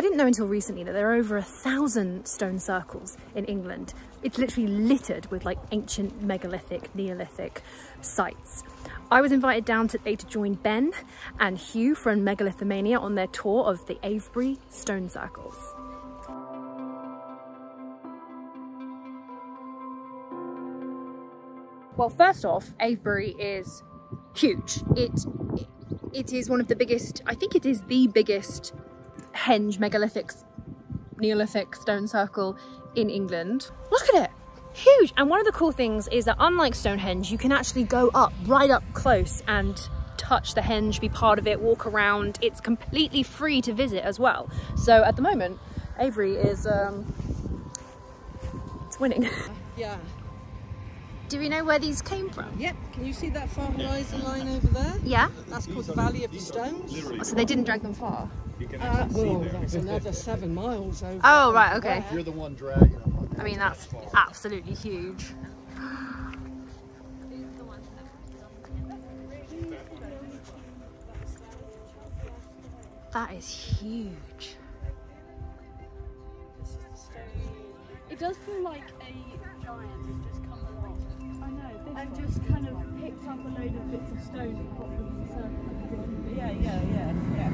I didn't know until recently that there are over a thousand stone circles in England. It's literally littered with like ancient megalithic, Neolithic sites. I was invited down today to join Ben and Hugh from Megalithomania on their tour of the Avebury stone circles. Well, first off, Avebury is huge. It, it, it is one of the biggest, I think it is the biggest henge megalithic Neolithic stone circle in England. Look at it, huge. And one of the cool things is that unlike Stonehenge, you can actually go up, right up close and touch the henge, be part of it, walk around. It's completely free to visit as well. So at the moment, Avebury is, um, it's winning. Yeah. Do we know where these came from? Yep. Can you see that far horizon line over there? Yeah. That's called the Valley of the Stones. So they didn't drag them far? Uh, well, that's another seven miles over. Oh, right, okay. You're the one dragging them. I mean, that's absolutely huge. That is huge. It does feel like a giant And just kind of picked up a load of bits of stone and popped them in a circle. Yeah, yeah, yeah, yeah.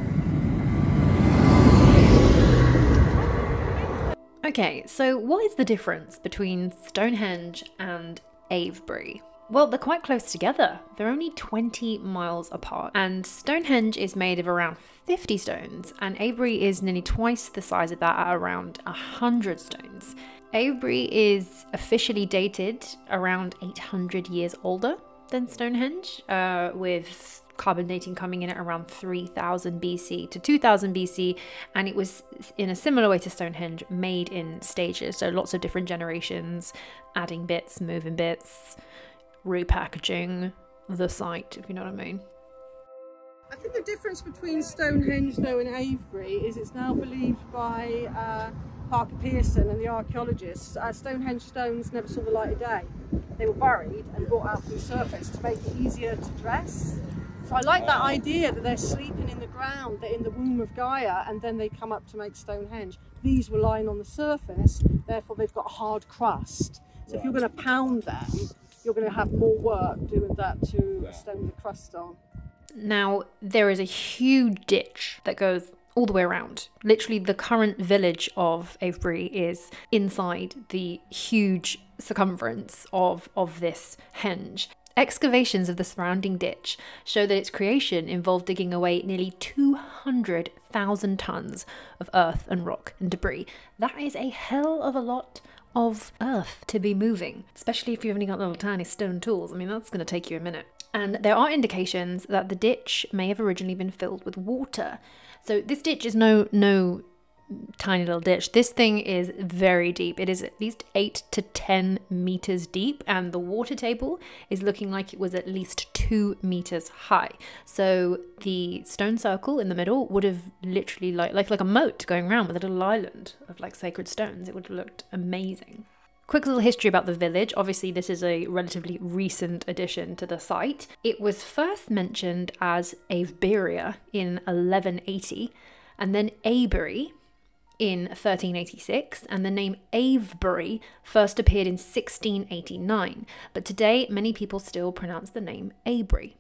Okay, so what is the difference between Stonehenge and Avebury? Well, they're quite close together. They're only 20 miles apart. And Stonehenge is made of around 50 stones, and Avebury is nearly twice the size of that at around 100 stones. Avebury is officially dated around 800 years older than Stonehenge, uh, with carbon dating coming in at around 3000 BC to 2000 BC, and it was in a similar way to Stonehenge, made in stages. So lots of different generations, adding bits, moving bits, repackaging the site, if you know what I mean. I think the difference between Stonehenge, though, and Avebury is it's now believed by uh, Parker Pearson and the archaeologists. Uh, Stonehenge stones never saw the light of day. They were buried and brought out from the surface to make it easier to dress. So I like that idea that they're sleeping in the ground, they're in the womb of Gaia, and then they come up to make Stonehenge. These were lying on the surface, therefore they've got a hard crust. So if you're going to pound them, you're going to have more work doing that to stone the crust on. Now, there is a huge ditch that goes all the way around. Literally, the current village of Avebury is inside the huge circumference of, of this henge. Excavations of the surrounding ditch show that its creation involved digging away nearly 200,000 tons of earth and rock and debris. That is a hell of a lot of earth to be moving, especially if you've only got little tiny stone tools. I mean, that's going to take you a minute. And there are indications that the ditch may have originally been filled with water. So this ditch is no no tiny little ditch. This thing is very deep. It is at least 8 to 10 meters deep and the water table is looking like it was at least 2 meters high. So the stone circle in the middle would have literally like like like a moat going around with a little island of like sacred stones. It would have looked amazing. Quick little history about the village. Obviously, this is a relatively recent addition to the site. It was first mentioned as Aveburia in 1180, and then Avebury in 1386, and the name Avebury first appeared in 1689. But today, many people still pronounce the name Avebury.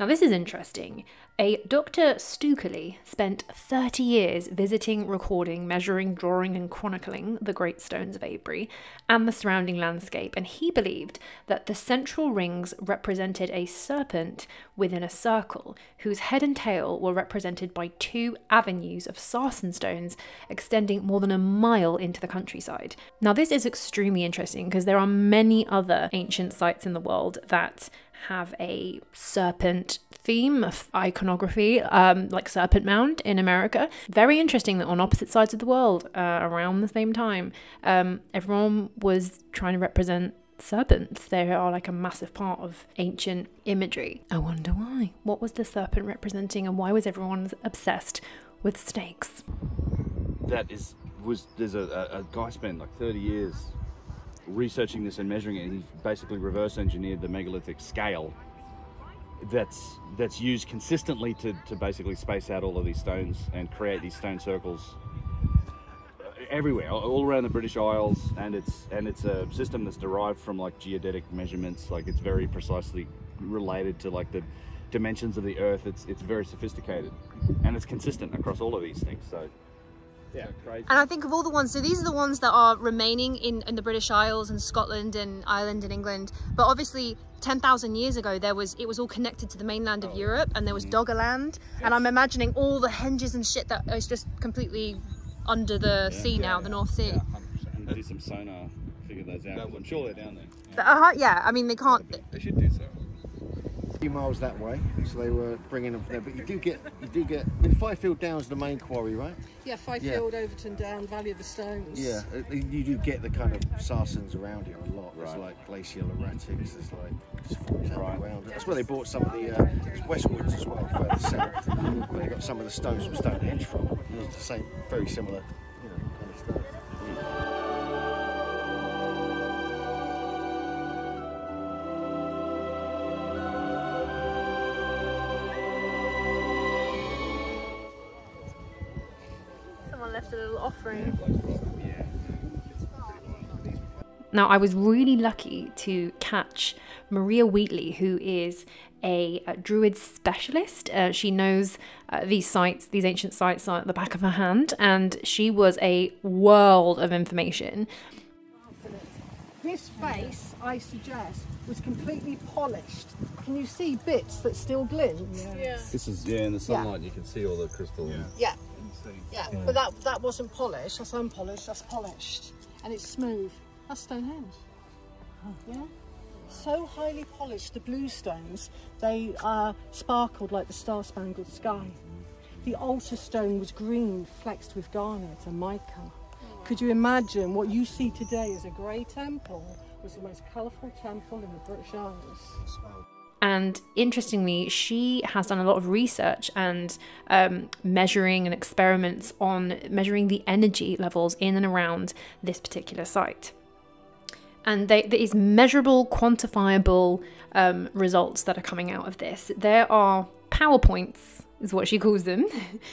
Now, this is interesting. A Dr. Stukeley spent 30 years visiting, recording, measuring, drawing, and chronicling the great stones of Avebury and the surrounding landscape, and he believed that the central rings represented a serpent within a circle, whose head and tail were represented by two avenues of sarsen stones extending more than a mile into the countryside. Now, this is extremely interesting because there are many other ancient sites in the world that have a serpent theme of iconography, um, like Serpent Mound in America. Very interesting that on opposite sides of the world, uh, around the same time, um, everyone was trying to represent serpents. They are like a massive part of ancient imagery. I wonder why. What was the serpent representing, and why was everyone obsessed with snakes? That is was there's a, a, a guy spent like 30 years researching this and measuring it, he basically reverse engineered the megalithic scale that's that's used consistently to, to basically space out all of these stones and create these stone circles uh, everywhere, all- all around the British Isles, and it's and it's a system that's derived from like geodetic measurements. Like it's very precisely related to like the dimensions of the Earth. It's it's very sophisticated, and it's consistent across all of these things. So, yeah, crazy. And I think of all the ones, so these are the ones that are remaining in, in the British Isles and Scotland and Ireland and England. But obviously, 10,000 years ago, there was it was all connected to the mainland of Europe and there was Doggerland. And I'm imagining all the henges and shit that is just completely under the sea now, the North Sea. And do some sonar, figure those out. I'm sure they're down there. But, uh, yeah, I mean, they can't. They should do so. Few miles that way, so they were bringing them from there. But you do get, you do get. I mean, Fyfield Down's the main quarry, right? Yeah, Fyfield, Overton Down, Valley of the Stones. Yeah, uh, you do get the kind of sarsens around here a lot. There's Right. like glacial erratics, there's like just forms out around. That's where they bought some of the uh, there's Westwoods as well, further south, where they got some of the stones from Stonehenge from. It's the same, very similar, offering. Now, I was really lucky to catch Maria Wheatley, who is a, uh druid specialist. Uh, she knows uh, these sites, these ancient sites, are at the back of her hand, and she was a world of information. This face, I suggest, was completely polished. Can you see bits that still glint? Yeah. This is yeah, in the sunlight you can see all the crystal. Yeah. Yeah, but that that wasn't polished. That's unpolished. That's polished, and it's smooth. That's Stonehenge. Yeah. So highly polished, the blue stones, they uh, sparkled like the star-spangled sky. The altar stone was green, flexed with garnet and mica. Could you imagine what you see today as a grey temple was the most colourful temple in the British Isles? And interestingly, she has done a lot of research and um, measuring and experiments on measuring the energy levels in and around this particular site. And there is measurable, quantifiable um, results that are coming out of this. There are PowerPoints, is what she calls them,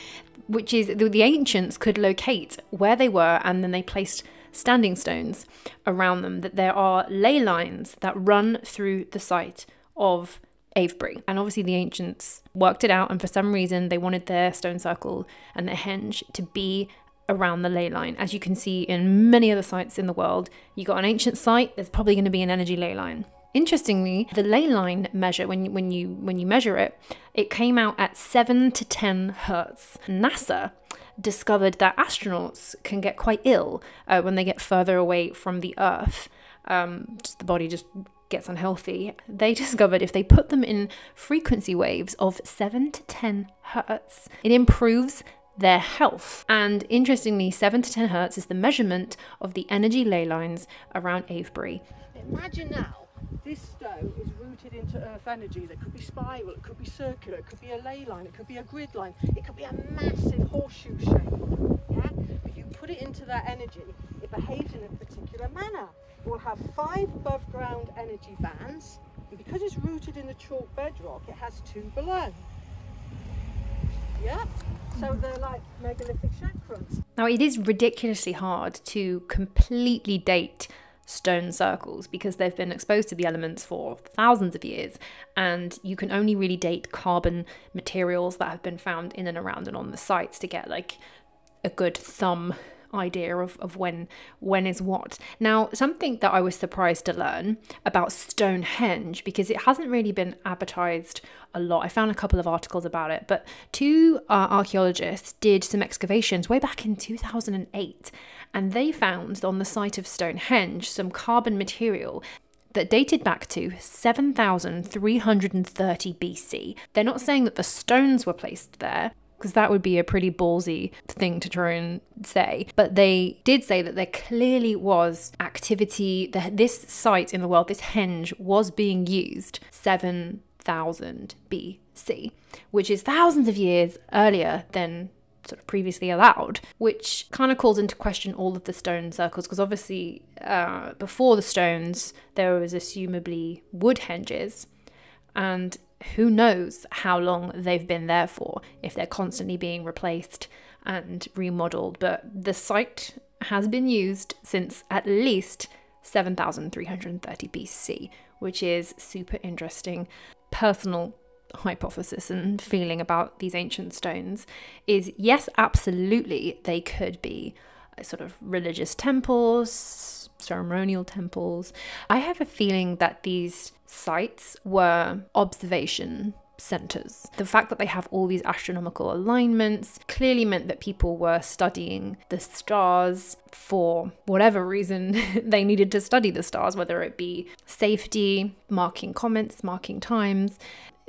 which is the, the ancients could locate where they were and then they placed standing stones around them. That there are ley lines that run through the site of Avebury. And obviously, the ancients worked it out, and for some reason, they wanted their stone circle and their henge to be around the ley line. As you can see in many other sites in the world, you got an ancient site, there's probably going to be an energy ley line. Interestingly, the ley line measure when you, when you when you measure it, it came out at 7 to 10 hertz. NASA discovered that astronauts can get quite ill uh, when they get further away from the Earth. Um, just the body just gets unhealthy. They discovered if they put them in frequency waves of 7 to 10 hertz, it improves their health. And interestingly, 7 to 10 hertz is the measurement of the energy ley lines around Avebury. Imagine now, this stone is rooted into earth energy that could be spiral, it could be circular, it could be a ley line, it could be a grid line, it could be a massive horseshoe shape. Yeah? But you put it into that energy, it behaves in a particular manner. Will have five above ground energy bands, and because it's rooted in the chalk bedrock, it has two below. Yeah? So they're like megalithic chakrams. Now, it is ridiculously hard to completely date stone circles because they've been exposed to the elements for thousands of years, and you can only really date carbon materials that have been found in and around and on the sites to get like a good thumb idea of, of when when is what. Now, something that I was surprised to learn about Stonehenge because it hasn't really been advertised a lot. I found a couple of articles about it, but two uh, archaeologists did some excavations way back in 2008 and they found on the site of Stonehenge some carbon material that dated back to 7330 BC. They're not saying that the stones were placed there, because that would be a pretty ballsy thing to try and say. But they did say that there clearly was activity, that this site in the world, this henge, was being used 7000 BC, which is thousands of years earlier than sort of previously allowed, which kind of calls into question all of the stone circles because obviously uh, before the stones there was assumably wood henges, and who knows how long they've been there for if they're constantly being replaced and remodeled. But the site has been used since at least 7330 BC, which is super interesting. Personal hypothesis and feeling about these ancient stones is yes, absolutely, they could be sort of religious temples, ceremonial temples. I have a feeling that these sites were observation centers. The fact that they have all these astronomical alignments clearly meant that people were studying the stars for whatever reason they needed to study the stars, whether it be safety, marking comets, marking times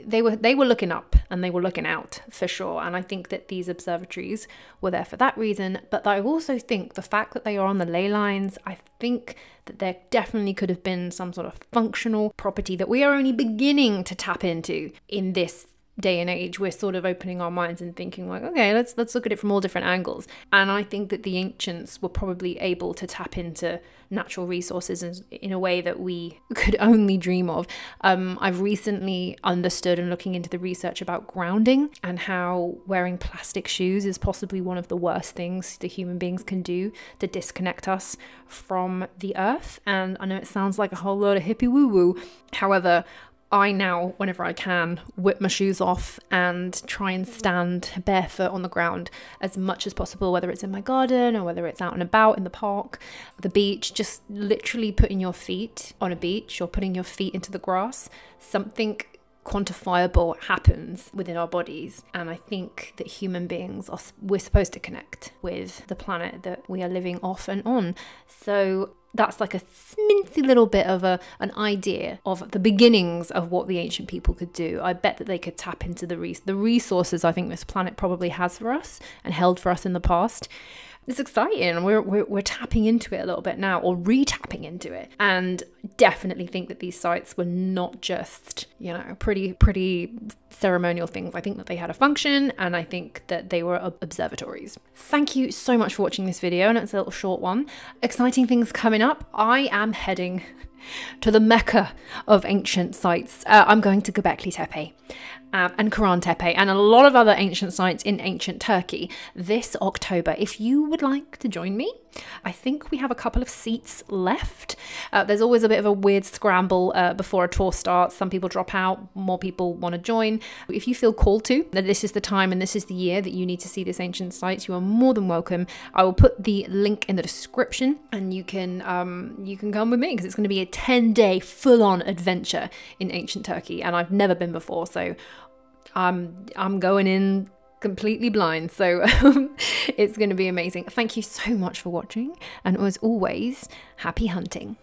they were they were looking up and they were looking out for sure. And i think that these observatories were there for that reason. But i also think the fact that they are on the ley lines i think that there definitely could have been some sort of functional property that we are only beginning to tap into in this day and age we're sort of opening our minds and thinking like okay let's let's look at it from all different angles. And i think that the ancients were probably able to tap into natural resources in, a way that we could only dream of. Um, i've recently understood and looking into the research about grounding and how wearing plastic shoes is possibly one of the worst things the human beings can do to disconnect us from the earth. And i know it sounds like a whole load of hippie woo woo however I now, whenever I can, whip my shoes off and try and stand barefoot on the ground as much as possible, whether it's in my garden or whether it's out and about in the park, the beach, just literally putting your feet on a beach or putting your feet into the grass. Something quantifiable happens within our bodies. And i think that human beings are we're supposed to connect with the planet that we are living off and on. So that's like a mincy little bit of a an idea of the beginnings of what the ancient people could do. I bet that they could tap into the res- the resources I think this planet probably has for us and held for us in the past it's exciting. We're, we're, we're tapping into it a little bit now, or re tapping into it. And definitely think that these sites were not just, you know, pretty, pretty ceremonial things. I think that they had a function, and I think that they were observatories. Thank you so much for watching this video, and it's a little short one. Exciting things coming up. I am heading to the mecca of ancient sites. Uh, I'm going to Göbekli Tepe um, and Karahan Tepe and a lot of other ancient sites in ancient Turkey this October. If you would like to join me, I think we have a couple of seats left. Uh, there's always a bit of a weird scramble uh, before a tour starts. Some people drop out, more people want to join. If you feel called to, that this is the time and this is the year that you need to see this ancient sites, you are more than welcome. I will put the link in the description and you can um, you can come with me because it's going to be a 10 day full on adventure in ancient Turkey and I've never been before. So I'm I'm going in completely blind. So it's going to be amazing. Thank you so much for watching. And as always, happy hunting.